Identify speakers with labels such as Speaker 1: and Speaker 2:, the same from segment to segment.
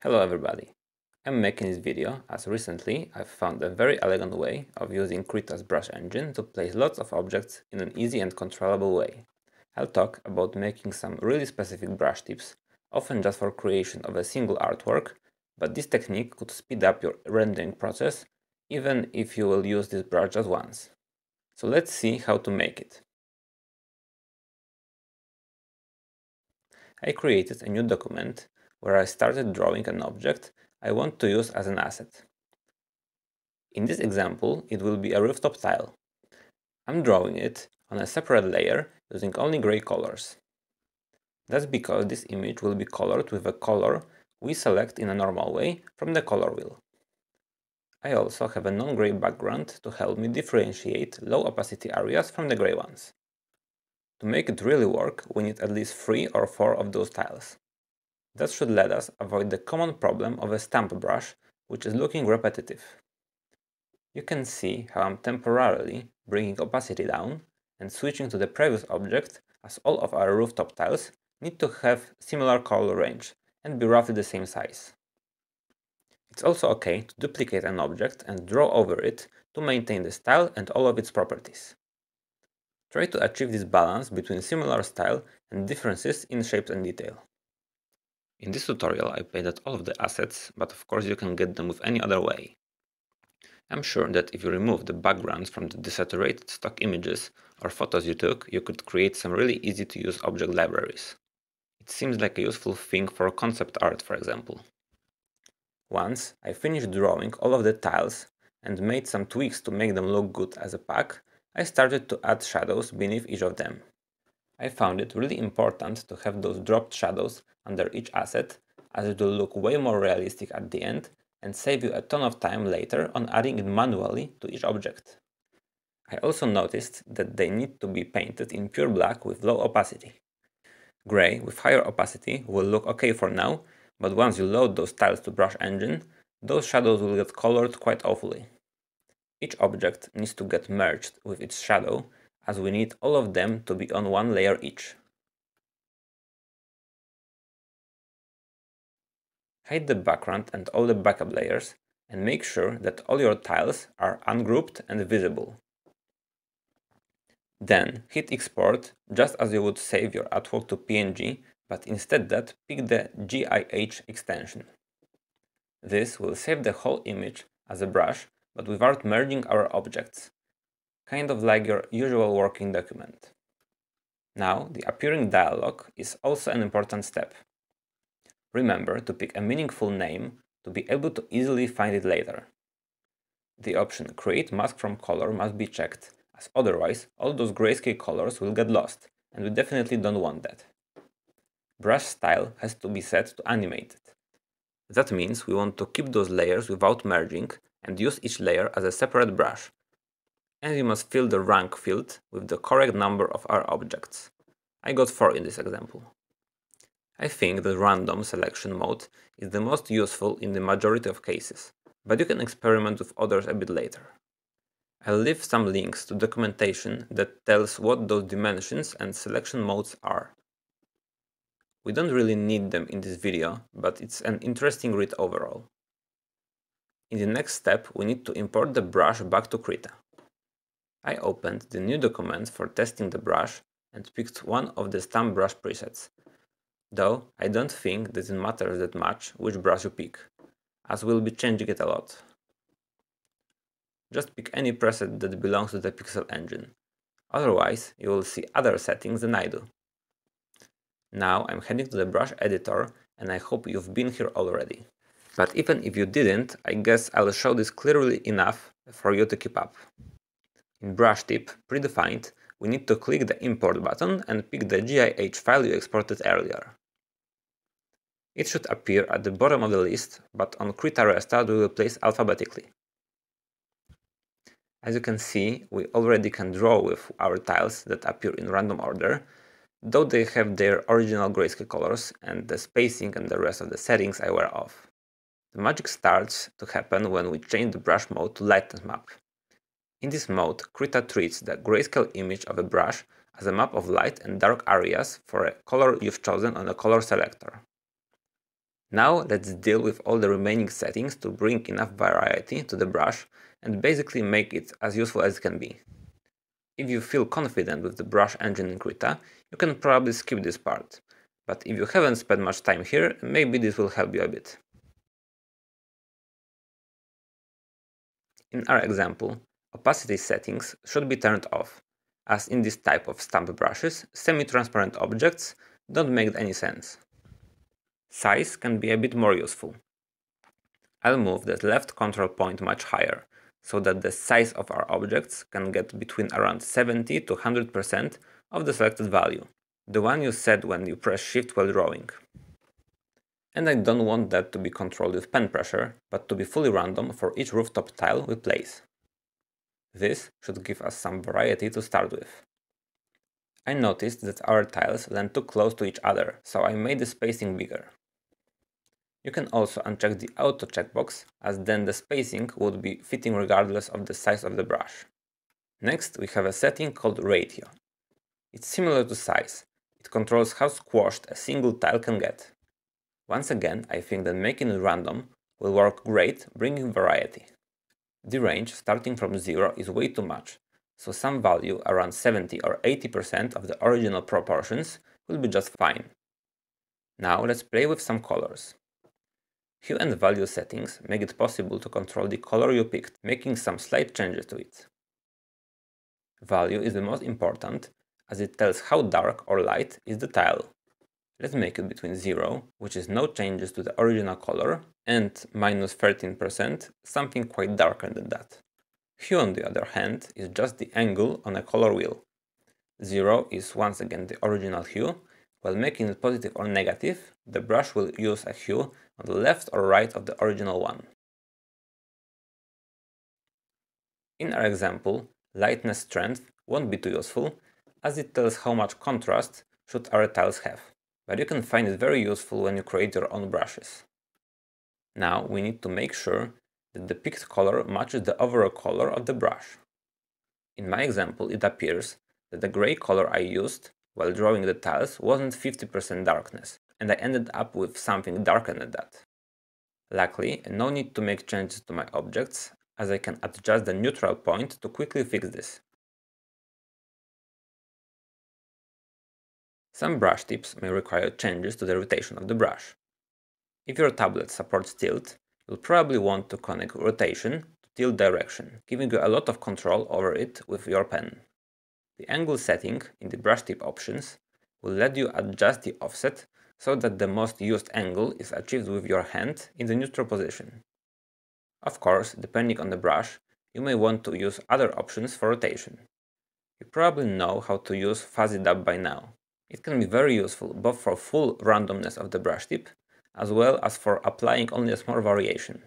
Speaker 1: Hello everybody! I'm making this video as recently I've found a very elegant way of using Krita's brush engine to place lots of objects in an easy and controllable way. I'll talk about making some really specific brush tips, often just for creation of a single artwork, but this technique could speed up your rendering process even if you will use this brush just once. So let's see how to make it. I created a new document where I started drawing an object I want to use as an asset. In this example, it will be a rooftop tile. I'm drawing it on a separate layer using only gray colors. That's because this image will be colored with a color we select in a normal way from the color wheel. I also have a non-gray background to help me differentiate low opacity areas from the gray ones. To make it really work, we need at least 3 or 4 of those tiles. That should let us avoid the common problem of a stamp brush, which is looking repetitive. You can see how I'm temporarily bringing opacity down and switching to the previous object as all of our rooftop tiles need to have similar color range and be roughly the same size. It's also okay to duplicate an object and draw over it to maintain the style and all of its properties. Try to achieve this balance between similar style and differences in shapes and detail. In this tutorial I painted all of the assets, but of course you can get them with any other way. I'm sure that if you remove the backgrounds from the desaturated stock images or photos you took, you could create some really easy to use object libraries. It seems like a useful thing for concept art, for example. Once I finished drawing all of the tiles and made some tweaks to make them look good as a pack, I started to add shadows beneath each of them. I found it really important to have those dropped shadows under each asset as it will look way more realistic at the end and save you a ton of time later on adding it manually to each object. I also noticed that they need to be painted in pure black with low opacity. Grey with higher opacity will look okay for now, but once you load those tiles to Brush Engine, those shadows will get colored quite awfully. Each object needs to get merged with its shadow as we need all of them to be on one layer each. Hide the background and all the backup layers and make sure that all your tiles are ungrouped and visible. Then hit export just as you would save your artwork to PNG, but instead that pick the GIH extension. This will save the whole image as a brush, but without merging our objects kind of like your usual working document. Now, the appearing dialog is also an important step. Remember to pick a meaningful name to be able to easily find it later. The option Create Mask from Color must be checked, as otherwise all those grayscale colors will get lost, and we definitely don't want that. Brush Style has to be set to Animated. That means we want to keep those layers without merging and use each layer as a separate brush, and we must fill the rank field with the correct number of our objects. I got 4 in this example. I think the random selection mode is the most useful in the majority of cases, but you can experiment with others a bit later. I'll leave some links to documentation that tells what those dimensions and selection modes are. We don't really need them in this video, but it's an interesting read overall. In the next step, we need to import the brush back to Krita. I opened the new document for testing the brush and picked one of the stamp brush presets. Though I don't think that it matters that much which brush you pick, as we'll be changing it a lot. Just pick any preset that belongs to the Pixel engine. Otherwise, you will see other settings than I do. Now I'm heading to the brush editor and I hope you've been here already. But even if you didn't, I guess I'll show this clearly enough for you to keep up. In brush tip, predefined, we need to click the import button and pick the GIH file you exported earlier. It should appear at the bottom of the list, but on Krita we will place alphabetically. As you can see, we already can draw with our tiles that appear in random order, though they have their original grayscale colors and the spacing and the rest of the settings I were off. The magic starts to happen when we change the brush mode to lightness map. In this mode, Krita treats the grayscale image of a brush as a map of light and dark areas for a color you've chosen on a color selector. Now let's deal with all the remaining settings to bring enough variety to the brush and basically make it as useful as it can be. If you feel confident with the brush engine in Krita, you can probably skip this part, but if you haven't spent much time here, maybe this will help you a bit. In our example, opacity settings should be turned off, as in this type of stamp brushes, semi-transparent objects don't make any sense. Size can be a bit more useful. I'll move the left control point much higher, so that the size of our objects can get between around 70 to 100% of the selected value, the one you set when you press shift while drawing. And I don't want that to be controlled with pen pressure, but to be fully random for each rooftop tile we place. This should give us some variety to start with. I noticed that our tiles land too close to each other, so I made the spacing bigger. You can also uncheck the auto checkbox, as then the spacing would be fitting regardless of the size of the brush. Next, we have a setting called ratio. It's similar to size. It controls how squashed a single tile can get. Once again, I think that making it random will work great, bringing variety. The range starting from 0 is way too much, so some value around 70 or 80% of the original proportions will be just fine. Now let's play with some colors. Hue and value settings make it possible to control the color you picked, making some slight changes to it. Value is the most important, as it tells how dark or light is the tile. Let's make it between 0, which is no changes to the original color, and minus 13%, something quite darker than that. Hue on the other hand is just the angle on a color wheel. 0 is once again the original hue, while making it positive or negative, the brush will use a hue on the left or right of the original one. In our example, lightness strength won't be too useful, as it tells how much contrast should our tiles have, but you can find it very useful when you create your own brushes. Now we need to make sure that the picked color matches the overall color of the brush. In my example, it appears that the gray color I used while drawing the tiles wasn't 50% darkness, and I ended up with something darker than that. Luckily, no need to make changes to my objects, as I can adjust the neutral point to quickly fix this. Some brush tips may require changes to the rotation of the brush. If your tablet supports tilt, you'll probably want to connect rotation to tilt direction, giving you a lot of control over it with your pen. The angle setting in the brush tip options will let you adjust the offset so that the most used angle is achieved with your hand in the neutral position. Of course, depending on the brush, you may want to use other options for rotation. You probably know how to use fuzzy dab by now. It can be very useful both for full randomness of the brush tip, as well as for applying only a small variation.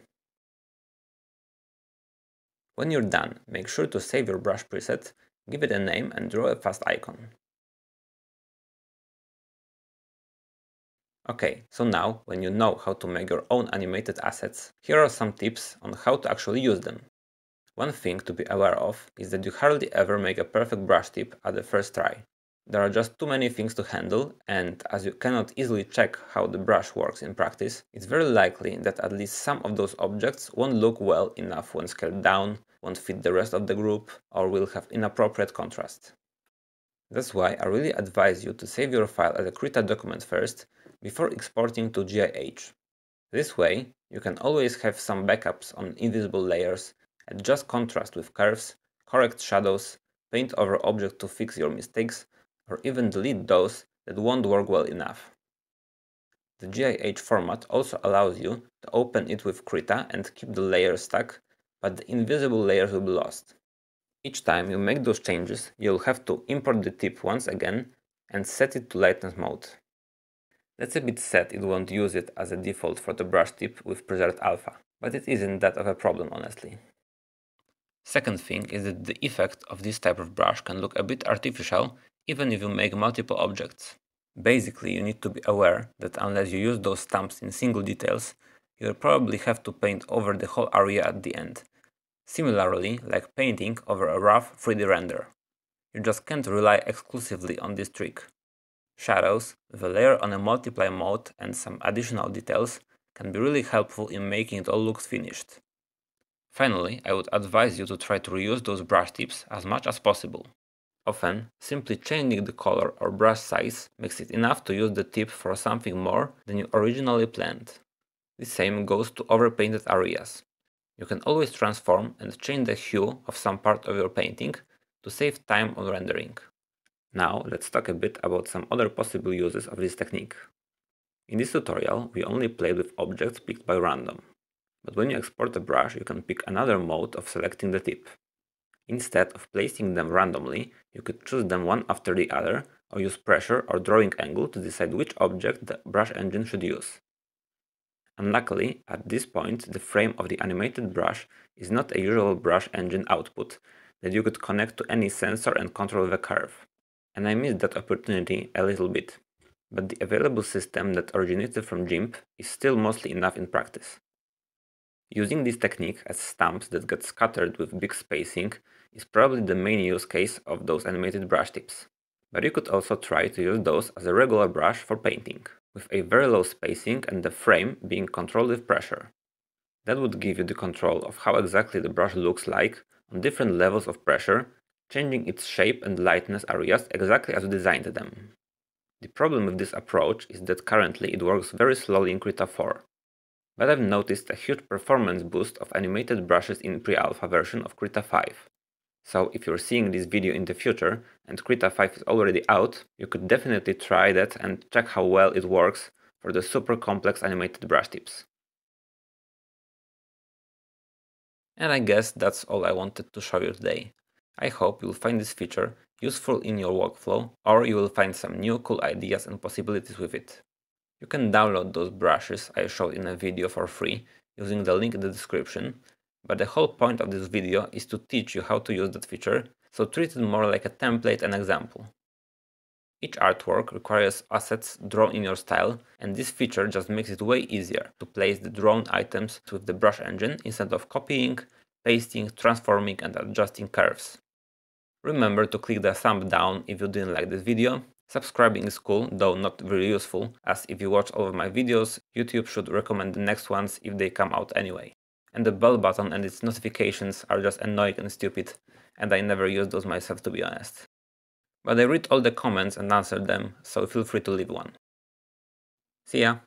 Speaker 1: When you're done, make sure to save your brush preset Give it a name and draw a fast icon. Okay, so now, when you know how to make your own animated assets, here are some tips on how to actually use them. One thing to be aware of is that you hardly ever make a perfect brush tip at the first try. There are just too many things to handle, and as you cannot easily check how the brush works in practice, it's very likely that at least some of those objects won't look well enough when scaled down, won't fit the rest of the group, or will have inappropriate contrast. That's why I really advise you to save your file as a Krita document first, before exporting to GIH. This way, you can always have some backups on invisible layers, adjust contrast with curves, correct shadows, paint over object to fix your mistakes, or even delete those that won't work well enough. The GIH format also allows you to open it with Krita and keep the layers stuck, but the invisible layers will be lost. Each time you make those changes, you'll have to import the tip once again and set it to lightness mode. That's a bit sad it won't use it as a default for the brush tip with preserved alpha, but it isn't that of a problem honestly. Second thing is that the effect of this type of brush can look a bit artificial even if you make multiple objects. Basically, you need to be aware that unless you use those stamps in single details, you'll probably have to paint over the whole area at the end. Similarly, like painting over a rough 3D render. You just can't rely exclusively on this trick. Shadows, the layer on a multiply mode and some additional details, can be really helpful in making it all look finished. Finally, I would advise you to try to reuse those brush tips as much as possible. Often, simply changing the color or brush size makes it enough to use the tip for something more than you originally planned. The same goes to overpainted areas. You can always transform and change the hue of some part of your painting to save time on rendering. Now let's talk a bit about some other possible uses of this technique. In this tutorial, we only played with objects picked by random. But when you export a brush, you can pick another mode of selecting the tip. Instead of placing them randomly, you could choose them one after the other or use pressure or drawing angle to decide which object the brush engine should use. Unluckily, at this point, the frame of the animated brush is not a usual brush engine output that you could connect to any sensor and control the curve. And I missed that opportunity a little bit. But the available system that originated from GIMP is still mostly enough in practice. Using this technique as stamps that get scattered with big spacing is probably the main use case of those animated brush tips. But you could also try to use those as a regular brush for painting, with a very low spacing and the frame being controlled with pressure. That would give you the control of how exactly the brush looks like on different levels of pressure, changing its shape and lightness areas exactly as you designed them. The problem with this approach is that currently it works very slowly in Krita 4, but I've noticed a huge performance boost of animated brushes in pre-alpha version of Krita 5. So if you're seeing this video in the future and Krita 5 is already out, you could definitely try that and check how well it works for the super complex animated brush tips. And I guess that's all I wanted to show you today. I hope you'll find this feature useful in your workflow or you will find some new cool ideas and possibilities with it. You can download those brushes I showed in a video for free using the link in the description, but the whole point of this video is to teach you how to use that feature, so treat it more like a template and example. Each artwork requires assets drawn in your style, and this feature just makes it way easier to place the drawn items with the brush engine instead of copying, pasting, transforming and adjusting curves. Remember to click the thumb down if you didn't like this video Subscribing is cool, though not very useful, as if you watch all of my videos, YouTube should recommend the next ones if they come out anyway. And the bell button and its notifications are just annoying and stupid, and I never use those myself to be honest. But I read all the comments and answer them, so feel free to leave one. See ya!